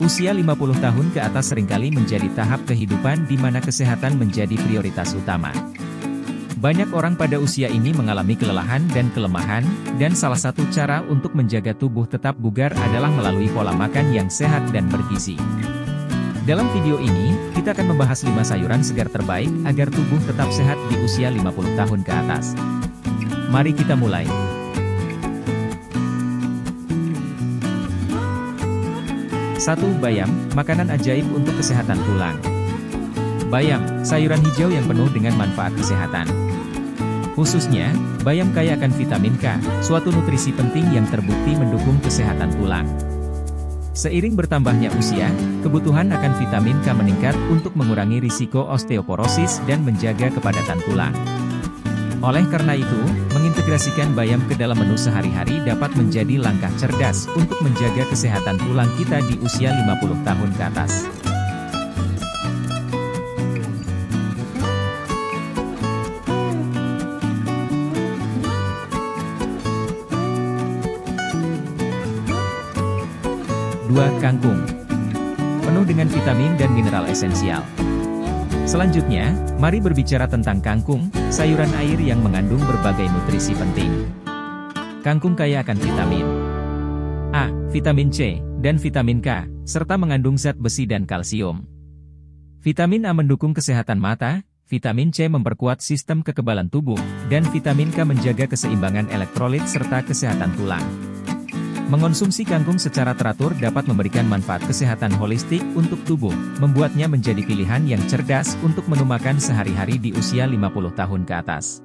Usia 50 tahun ke atas sering kali menjadi tahap kehidupan di mana kesehatan menjadi prioritas utama. Banyak orang pada usia ini mengalami kelelahan dan kelemahan, dan salah satu cara untuk menjaga tubuh tetap bugar adalah melalui pola makan yang sehat dan bergizi. Dalam video ini, kita akan membahas 5 sayuran segar terbaik agar tubuh tetap sehat di usia 50 tahun ke atas. Mari kita mulai. 1. Bayam, makanan ajaib untuk kesehatan tulang. Bayam, sayuran hijau yang penuh dengan manfaat kesehatan. Khususnya, bayam kaya akan vitamin K, suatu nutrisi penting yang terbukti mendukung kesehatan tulang. Seiring bertambahnya usia, kebutuhan akan vitamin K meningkat untuk mengurangi risiko osteoporosis dan menjaga kepadatan tulang. Oleh karena itu, mengintegrasikan bayam ke dalam menu sehari-hari dapat menjadi langkah cerdas untuk menjaga kesehatan tulang kita di usia 50 tahun ke atas. 2. Kangkung. Penuh dengan vitamin dan mineral esensial. Selanjutnya, mari berbicara tentang kangkung, sayuran air yang mengandung berbagai nutrisi penting. Kangkung kaya akan vitamin A, vitamin C, dan vitamin K, serta mengandung zat besi dan kalsium. Vitamin A mendukung kesehatan mata, vitamin C memperkuat sistem kekebalan tubuh, dan vitamin K menjaga keseimbangan elektrolit serta kesehatan tulang. Mengonsumsi kangkung secara teratur dapat memberikan manfaat kesehatan holistik untuk tubuh, membuatnya menjadi pilihan yang cerdas untuk menu makan sehari-hari di usia 50 tahun ke atas.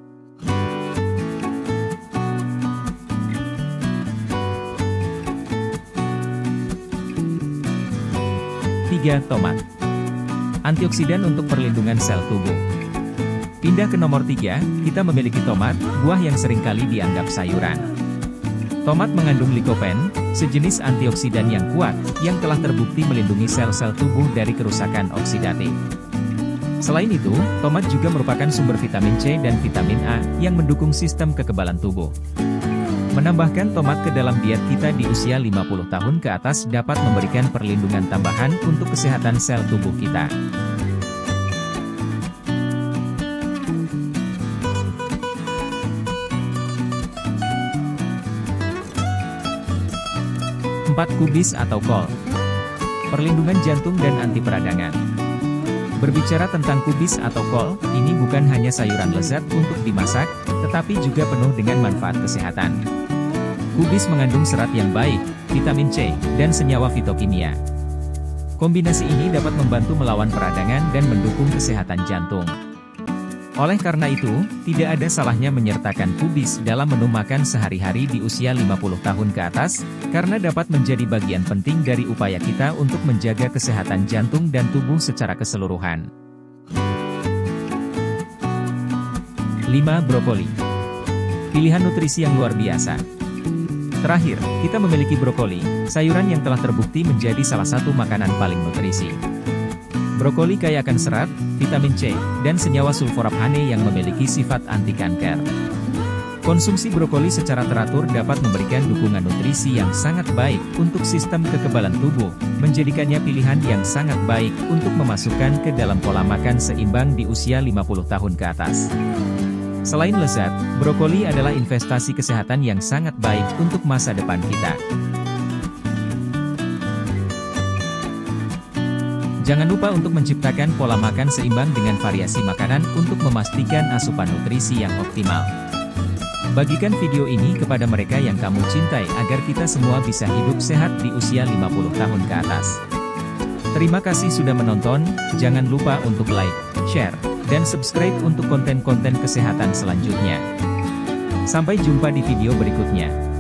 Tiga, tomat. Antioksidan untuk perlindungan sel tubuh. Pindah ke nomor tiga, kita memiliki tomat, buah yang sering kali dianggap sayuran. Tomat mengandung likopen, sejenis antioksidan yang kuat, yang telah terbukti melindungi sel-sel tubuh dari kerusakan oksidatif. Selain itu, tomat juga merupakan sumber vitamin C dan vitamin A, yang mendukung sistem kekebalan tubuh. Menambahkan tomat ke dalam diet kita di usia 50 tahun ke atas dapat memberikan perlindungan tambahan untuk kesehatan sel tubuh kita. 4 kubis atau kol. Perlindungan jantung dan anti peradangan. Berbicara tentang kubis atau kol, ini bukan hanya sayuran lezat untuk dimasak, tetapi juga penuh dengan manfaat kesehatan. Kubis mengandung serat yang baik, vitamin C, dan senyawa fitokimia. Kombinasi ini dapat membantu melawan peradangan dan mendukung kesehatan jantung. Oleh karena itu, tidak ada salahnya menyertakan kubis dalam menu makan sehari-hari di usia 50 tahun ke atas, karena dapat menjadi bagian penting dari upaya kita untuk menjaga kesehatan jantung dan tubuh secara keseluruhan. 5. Brokoli Pilihan nutrisi yang luar biasa Terakhir, kita memiliki brokoli, sayuran yang telah terbukti menjadi salah satu makanan paling nutrisi. Brokoli kaya akan serat, vitamin C, dan senyawa sulforaphane yang memiliki sifat anti kanker. Konsumsi brokoli secara teratur dapat memberikan dukungan nutrisi yang sangat baik untuk sistem kekebalan tubuh, menjadikannya pilihan yang sangat baik untuk memasukkan ke dalam pola makan seimbang di usia 50 tahun ke atas. Selain lezat, brokoli adalah investasi kesehatan yang sangat baik untuk masa depan kita. Jangan lupa untuk menciptakan pola makan seimbang dengan variasi makanan untuk memastikan asupan nutrisi yang optimal. Bagikan video ini kepada mereka yang kamu cintai agar kita semua bisa hidup sehat di usia 50 tahun ke atas. Terima kasih sudah menonton, jangan lupa untuk like, share, dan subscribe untuk konten-konten kesehatan selanjutnya. Sampai jumpa di video berikutnya.